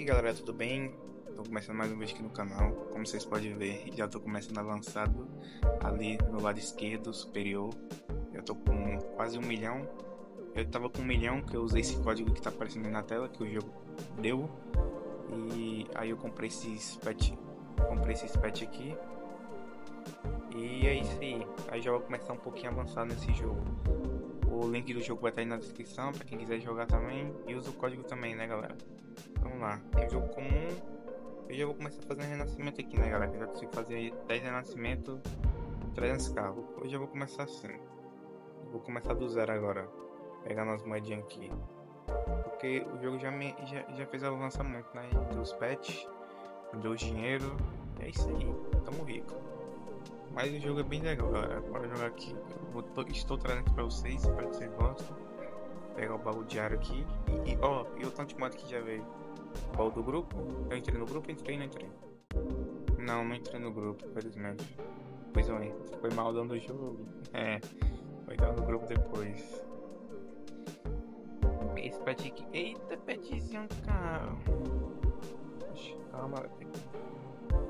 E galera, tudo bem? Tô começando mais um vídeo aqui no canal. Como vocês podem ver, já tô começando avançado ali no lado esquerdo superior. Eu tô com quase um milhão. Eu tava com um milhão que eu usei esse código que tá aparecendo na tela que o jogo deu. E aí eu comprei esse pet, comprei esse pet aqui. E é isso aí. Aí já vou começar um pouquinho avançado nesse jogo. O link do jogo vai estar aí na descrição para quem quiser jogar também. E usa o código também, né, galera? Vamos lá. Tem jogo comum. Eu já vou começar fazendo renascimento aqui, né, galera? Eu já consigo fazer 10 renascimento, 300k. Hoje eu vou começar assim. Vou começar do zero agora. Pegando as moedinhas aqui. Porque o jogo já, me, já, já fez o lançamento, né? Dos pets. Deu dinheiro. É isso aí. Tamo rico. Mas o jogo é bem legal, galera. Bora jogar aqui. Vou, tô, estou trazendo pra vocês, espero que vocês gostem. Pegar o baú diário aqui. E, ó, e o tanto de moto que já veio. Baú do grupo. Eu entrei no grupo, entrei, não entrei. Não, não entrei no grupo, infelizmente. Pois é, foi mal dando o jogo. É, foi dar no grupo depois. Esse pet aqui. Eita, petzinho caro. Calma.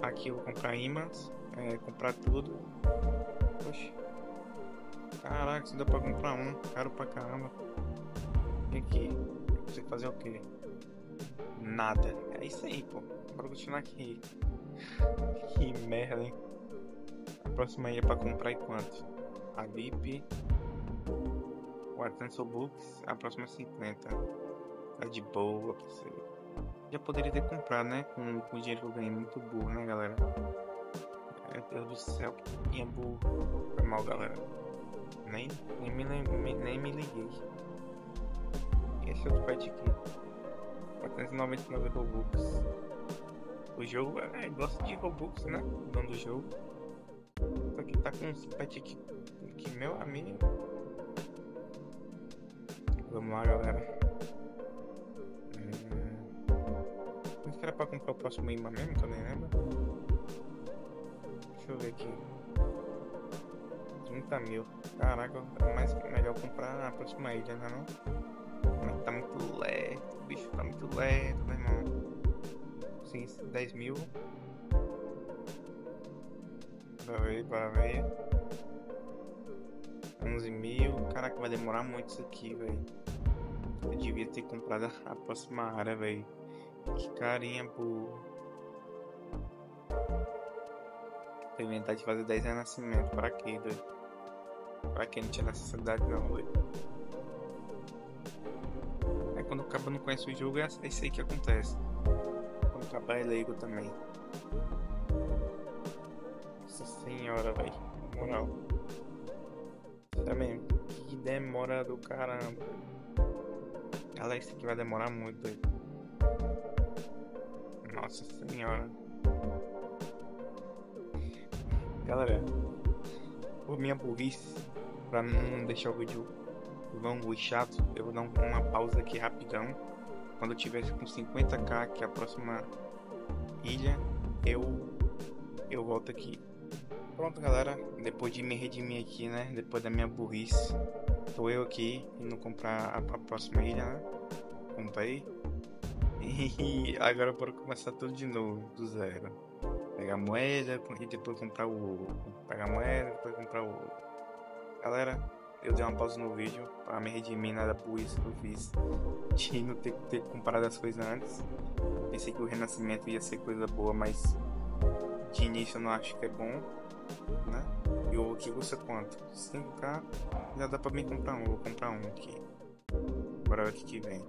Aqui eu vou comprar imãs é, comprar tudo. Poxa. Caraca, se dá pra comprar um, caro pra caramba. E aqui, você fazer o que? Nada. É isso aí, pô. Bora continuar aqui. Que merda, hein? A próxima aí é pra comprar e quanto? A VIP. 400 books. A próxima é 50. Tá de boa você. Já poderia ter comprado, né? Com, com o dinheiro que eu ganhei. Muito burro, né, galera? Meu Deus do céu, que burro. Foi mal, galera. Nem, nem, me, nem, nem me liguei. Esse outro pet aqui. 499 Robux. O jogo é, gosta de Robux, né? O dono do jogo. Só que tá com um pet aqui. Que meu amigo. Vamos lá, galera. Hum... Não era pra comprar o próximo imã mesmo, que eu nem lembro. Deixa eu ver aqui. 30 mil. Caraca, é mais melhor comprar a próxima ilha, né não? Tá muito lento, bicho tá muito lento, meu irmão. Sim, 10 mil. Bora ver, bora ver. 11 mil. Caraca, vai demorar muito isso aqui, velho. Eu devia ter comprado a próxima área, velho. Que carinha burro. inventar de fazer 10 renascimentos. Pra quê, doido? Pra quem não tinha necessidade não, doido. Quando o cabo não conhece o jogo, é isso aí que acontece. Quando o cabo é leigo também. Nossa senhora, velho. Moral. Mesmo. Que demora do caramba. Galera, isso aqui vai demorar muito. Nossa senhora. Galera, por minha burrice, pra não deixar o vídeo longo e chato, eu vou dar uma pausa aqui rapidão. Quando eu tiver com 50k, que é a próxima ilha, eu eu volto aqui. Pronto, galera, depois de me redimir aqui, né, depois da minha burrice, tô eu aqui indo comprar a, a próxima ilha, né? Comprei. E agora bora começar tudo de novo, do zero pegar moeda e depois comprar o pegar moeda depois comprar o galera eu dei uma pausa no vídeo para me redimir nada por isso que eu fiz. De não ter, ter as coisas antes. Pensei que o renascimento ia ser coisa boa mas de início eu não acho que é bom né? E o que custa quanto? 5k já dá para mim comprar um vou comprar um aqui. Bora ver o que, vem.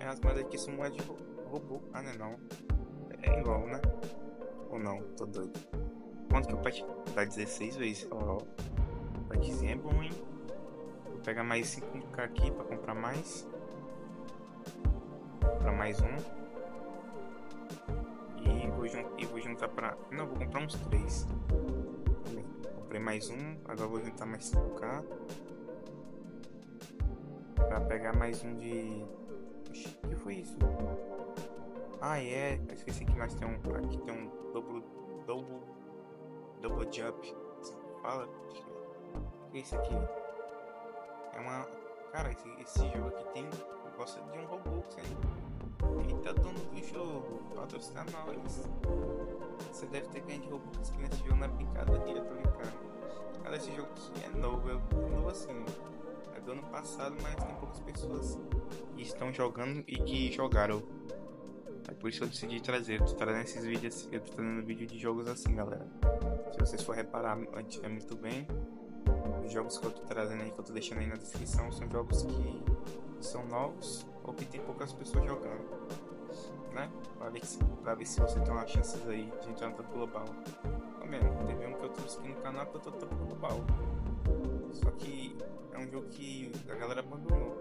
É, as moedas aqui são moedas de robô. Ah não é não. É igual né? Ou não? Tô doido. Quanto que o pet dá? 16 vezes? Ó, oh, petzinho é bom, hein? Vou pegar mais 5k aqui pra comprar mais. Comprar mais um. E vou, e vou juntar pra... Não, vou comprar uns 3. Comprei mais um. Agora vou juntar mais 5k. Pra pegar mais um de... Oxi, que foi isso? Ah, é. Eu esqueci que mais tem um. Aqui tem um double. Double. Double jump. Fala. Isso aqui? É uma. Cara, esse, esse jogo aqui tem. Gosta de um Robux, hein? Eita, dando patrocinar nós. Você deve ter ganho de Robux que nesse jogo não é brincadeira, tô brincando. Cara, esse jogo aqui é novo, é novo assim. É do ano passado, mas tem poucas pessoas que estão jogando e que jogaram. É por isso que eu decidi trazer. Eu tô trazendo esses vídeos, eu tô trazendo vídeo de jogos assim, galera. Se vocês for reparar é muito bem, os jogos que eu tô trazendo aí, que eu tô deixando aí na descrição, são jogos que são novos ou que tem poucas pessoas jogando. Né? Pra ver, se, pra ver se você tem uma chance aí de entrar no top global. Também, teve um que eu trouxe aqui no canal que eu tô top global. Só que é um jogo que a galera abandonou.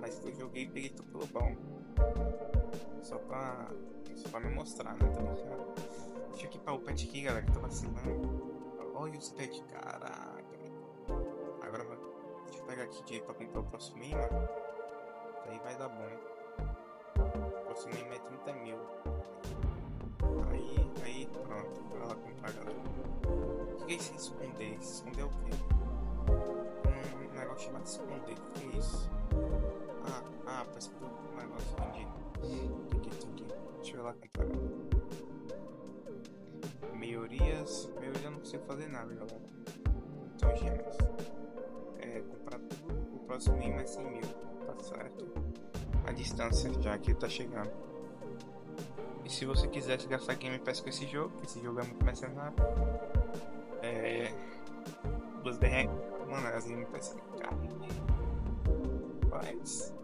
Mas eu joguei e peguei top global. Só pra, só pra me mostrar, né? Então, deixa eu equipar o pet aqui, galera, que tá vacilando. Olha os pet, caraca. Agora deixa eu pegar aqui pra comprar o próximo imã. Aí vai dar bom. O próximo imã é 30 mil. Aí, aí pronto. Vai lá comprar, galera. O que é isso esconder? Esconder o quê? Um, negócio chamado esconder. O que é isso? Ah, ah, parece que um negócio. Entendi. Entendi, entendi. Deixa eu ir lá comprar, galera. Melhorias. Melhoria eu não consigo fazer nada, galera. Então, gemas. Imã é 100 mil. Tá certo? A distância já que tá chegando. E se você quisesse gastar Game Pass com esse jogo, esse jogo é muito mercenário. É. Duas DR. Mano, as Game Pass caras. Mas.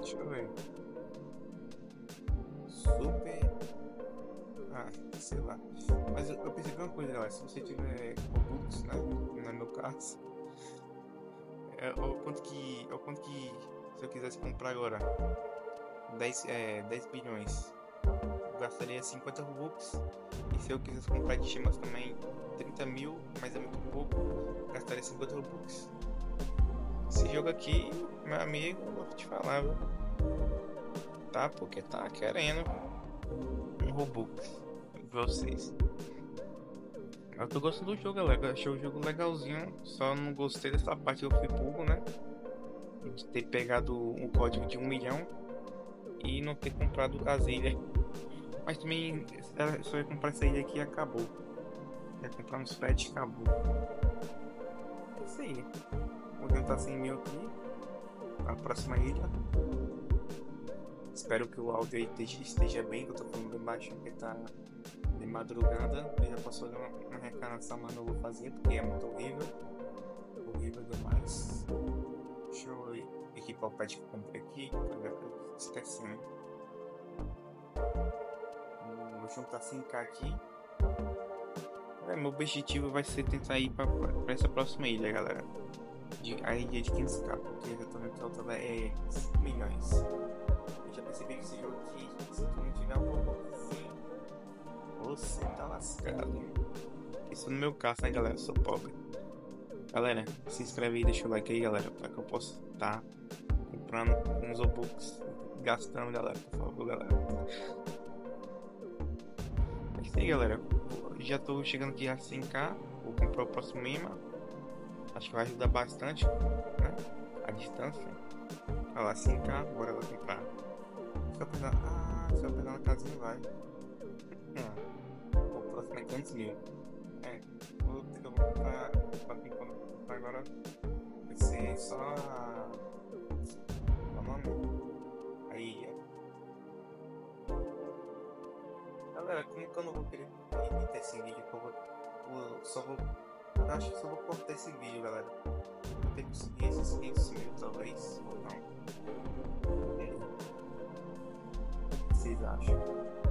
Deixa eu ver. Super. Ah, sei lá. Mas eu, eu percebi uma coisa, galera. Se você tiver Robux, né? No meu caso. É o quanto que. É o quanto que. Se eu quisesse comprar agora 10, é, 10 bilhões, eu gastaria 50 Robux. E se eu quisesse comprar de Shimas também 30 mil, mas é muito pouco, gastaria 50 Robux. Esse jogo aqui, meu amigo, vou te falar, viu? Tá, porque tá querendo um Robux. Vocês. Eu tô gostando do jogo, galera. Achei o jogo legalzinho. Só não gostei dessa parte que eu fui burro, né? De ter pegado um código de um milhão e não ter comprado as ilhas. Mas também só ia comprar essa ilha aqui acabou. Ia comprar uns pets acabou. É isso aí. Vou tentar 100 mil aqui. A próxima ilha. Espero que o áudio esteja bem, que eu tô falando baixo, porque tá de madrugada. Eu já posso fazer uma, uma reclamação, mas não vou fazer porque é muito horrível. Horrível demais. Deixa eu equipar o pet que eu comprei aqui, pra esquecendo. Vou juntar 5k aqui. É, meu objetivo vai ser tentar ir pra, pra essa próxima ilha, galera. De, a ilha de 500k, porque eu que a outra é 5 milhões. Eu já percebi que esse jogo você tá lascado. Isso no meu caso, né, galera? Eu sou pobre. Galera, se inscreve aí, deixa o like aí, galera, pra que eu possa estar tá comprando uns Robux gastando, galera, por favor, galera. É isso aí, galera. Já tô chegando aqui a 100k. Vou comprar o próximo imã. Acho que vai ajudar bastante, né? A distância. Olha lá, 5k. Bora lá comprar. Se eu pegar. Ah, se eu pegar na casinha, vai. Hum. O próximo é 500 mil. É. Vou que comprar. Pra agora. Vai ser só. Qual o nome? Aí, Galera, como que eu não vou querer editar esse vídeo? Eu vou, vou, só vou. Eu acho que só vou cortar esse vídeo, galera. Vou ter que conseguir esses 500 mil, talvez, ou não. O que vocês acham?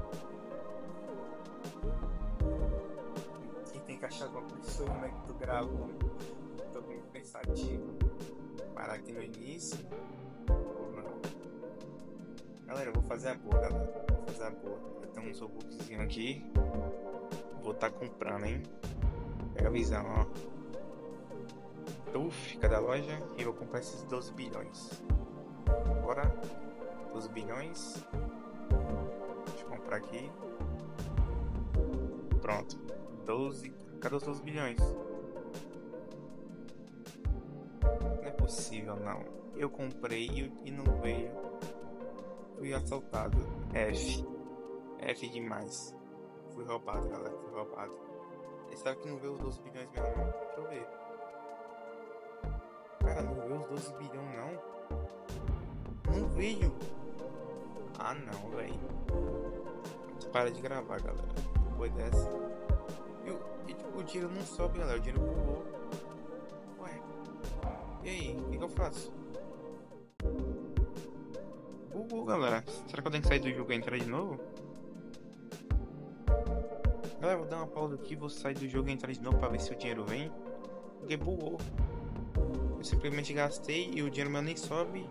Alguma coisa sobre como é que tu grava? Tô bem pensativo. Parar aqui no início. Galera, eu vou fazer a boa, galera. Vou fazer a boa. Eu tenho um Robloxzinho aqui. Vou estar tá comprando, hein? Pega a visão, ó. Tuf, cada loja. E vou comprar esses 12 bilhões. Bora. 12 bilhões. Deixa eu comprar aqui. Pronto. 12. Cadê os 12 bilhões? Não é possível, não. Eu comprei e não veio fui assaltado. F. F demais. Fui roubado, galera. Fui roubado. Será que não vê os 12 bilhões mesmo não? Deixa eu ver. Cara, não vê os 12 bilhões não? Não veio. Ah não, velho. Para de gravar, galera. Depois dessa. Dinheiro não sobe, galera. O dinheiro pulou. Ué. E aí? O que, que eu faço? Bugou, galera. Será que eu tenho que sair do jogo e entrar de novo? Galera, vou dar uma pausa aqui, vou sair do jogo e entrar de novo pra ver se o dinheiro vem. Porque bugou. Eu simplesmente gastei e o dinheiro meu nem sobe.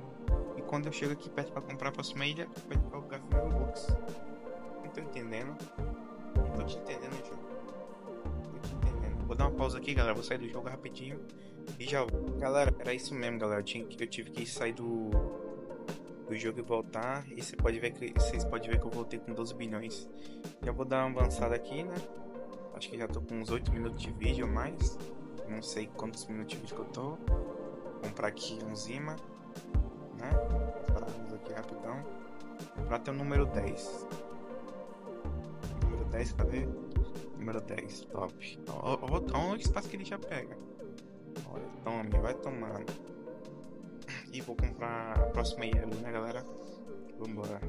E quando eu chego aqui perto pra comprar a próxima ilha, vai ficar o meu Robux. Não tô entendendo. Não tô te entendendo, jogo. Pausa aqui, galera. Vou sair do jogo rapidinho. E já. Galera, era isso mesmo, galera. Eu, tinha, eu tive que sair do do jogo e voltar. E você pode ver que vocês podem ver que eu voltei com 12 bilhões. Já vou dar uma avançada aqui, né? Acho que já tô com uns 8 minutos de vídeo mais. Não sei quantos minutos de vídeo que eu tô. Vou comprar aqui um Zima, né? Paramos aqui rapidão. Pra ter o número 10. Número 10, cadê? Número 10, top. Olha o espaço que ele já pega. Olha, tome, vai tomando. E vou comprar a próxima IL, né, galera? Vambora.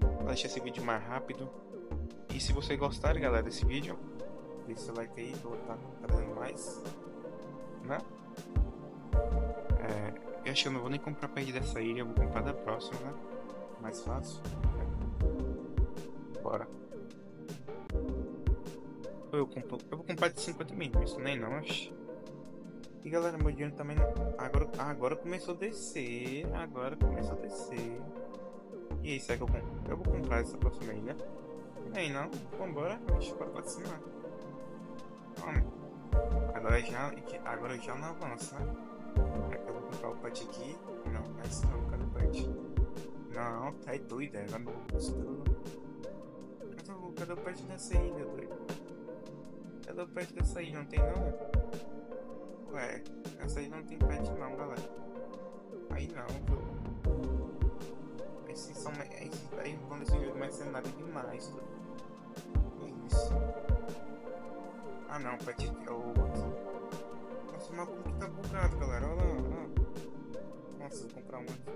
Vou deixar esse vídeo mais rápido. E se vocês gostarem, galera, desse vídeo, deixa seu like aí, vou estar trazendo mais. Né? É, eu acho que eu não vou nem comprar pra ir dessa ilha, eu vou comprar da próxima, né? Mais fácil. É. Eu, compro, eu vou comprar de 50 mil, isso nem não, acho. E galera, meu dinheiro também não... Agora, agora começou a descer. Agora começou a descer. E aí, será que eu compro? Eu vou comprar essa próxima ilha. Aí não, vambora, bora pra cima. Vamos. Agora já. Agora já não avança, né? É eu vou comprar o pet aqui. Não, mas não, cadê o pet? Não, tá doido, é. Cadê o, cadê o pet dessa ilha, doido? Cadê o pet dessa ilha? Não tem não? Ué, essa aí não tem pet não, galera. Aí não, viu? Esses são. Esses aí vão nesse jogo mercenário demais, tudo. Que isso? Ah não, pet é o. Nossa, o maluco tá bugado, galera. Olha lá, olha lá. Nossa, vou comprar um aqui.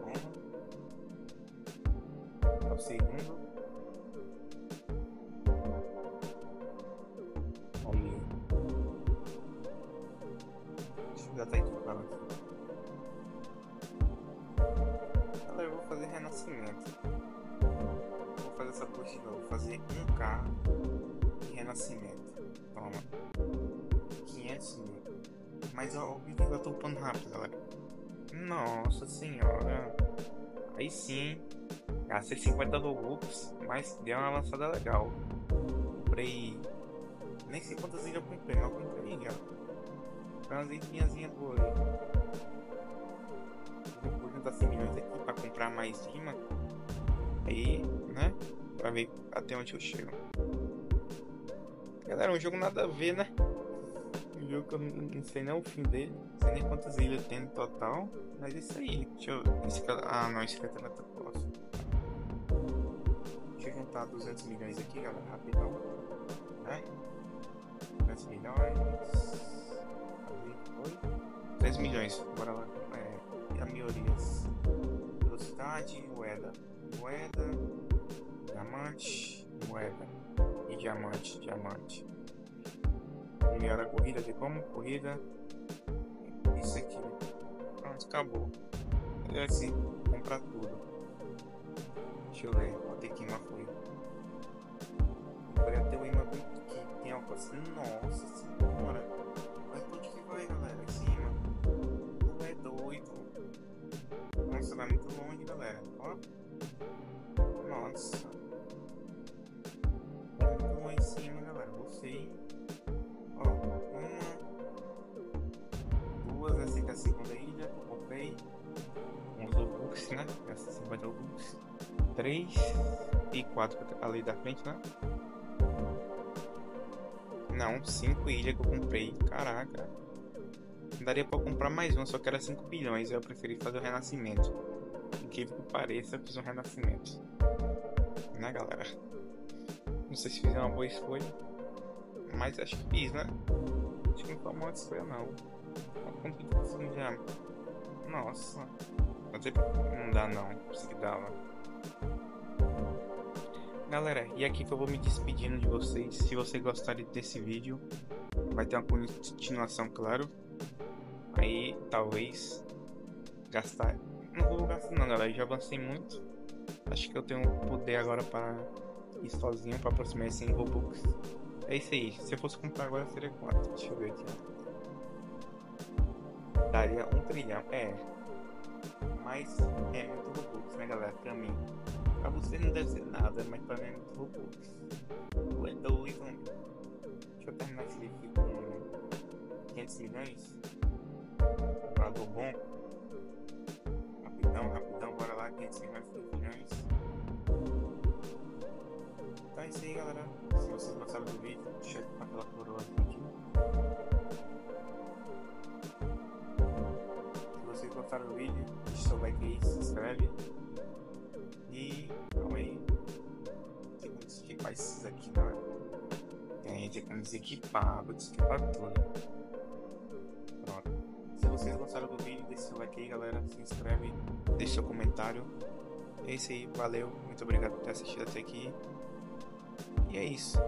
Bom. É o segundo. Vou fazer essa push de novo. Vou fazer 1k de renascimento. Toma. 500 mil. Mas ó, o vídeo eu tô upando rápido, galera. Nossa senhora. Aí sim. Gastei 50 Robux, mas deu uma lançada legal. Comprei. Nem sei quantas ilhas eu comprei, mas eu comprei umas ideinhas boas aí. Vou juntar 100 milhões aqui pra comprar mais cima. Aí, né? Pra ver até onde eu chego. Galera, um jogo nada a ver, né? Um jogo que eu não sei nem o fim dele. Não sei nem quantas ilhas tem no total. Mas é isso aí. Deixa eu. Ah, não, esse cara tá na próxima. Deixa eu juntar 200 milhões aqui, galera, rapidão. Né? 200 milhões. 10 milhões. Bora lá. É, a maiorias. Velocidade, moeda. Moeda, diamante, moeda. E diamante, diamante. Melhora a corrida de como? Corrida. Isso aqui. Pronto, acabou. É assim, comprar tudo. Deixa eu ver. Vou ter que uma foi. Comprei até o imã que tem algo assim. Nossa senhora. Mas onde que vai, galera? Nossa, vai muito longe, galera. Ó. Nossa. Ó, uma. Duas, essa aqui é a segunda ilha que eu comprei. Uns Robux, né? Essa 50 Robux. Três e quatro ali da frente, né? Não, cinco ilhas que eu comprei. Caraca. Daria pra comprar mais um, só que era 5 bilhões. Eu preferi fazer o renascimento. Incrível que pareça, eu fiz um renascimento. Né, galera? Não sei se fiz uma boa escolha. Mas acho que fiz, né? Acho que não foi uma escolha, não. Quanto que já. Nossa. Não dá, não. Pensei que dava. Galera, e aqui que eu vou me despedindo de vocês. Se vocês gostarem desse vídeo, vai ter uma continuação, claro. Aí, talvez, gastar. Não vou gastar, não, galera. Eu já avancei muito. Acho que eu tenho poder agora para ir sozinho para aproximar 100 Robux. É isso aí. Se eu fosse comprar agora, seria 4. Deixa eu ver aqui. Daria 1 trilhão. É. Mas é muito Robux, né, galera? Pra mim. Pra você não deve ser nada, mas pra mim é muito Robux. É doido. Deixa eu terminar esse livro com 500 milhões. Comprador bom. Rapidão, rapidão, bora lá. 500 milhões, 500 milhões. Então é isso aí, galera. Se vocês gostaram do vídeo, deixa aquela coroa aqui. Se vocês gostaram do vídeo, deixa seu like aí, se inscreve. E calma aí. Tem como desequipar esses aqui, galera. Tem, tem como desequipar, vou desequipar tudo. Vocês gostaram do vídeo, deixa seu like aí, galera. Se inscreve, deixa seu comentário. É isso aí, valeu, muito obrigado por ter assistido até aqui. E é isso.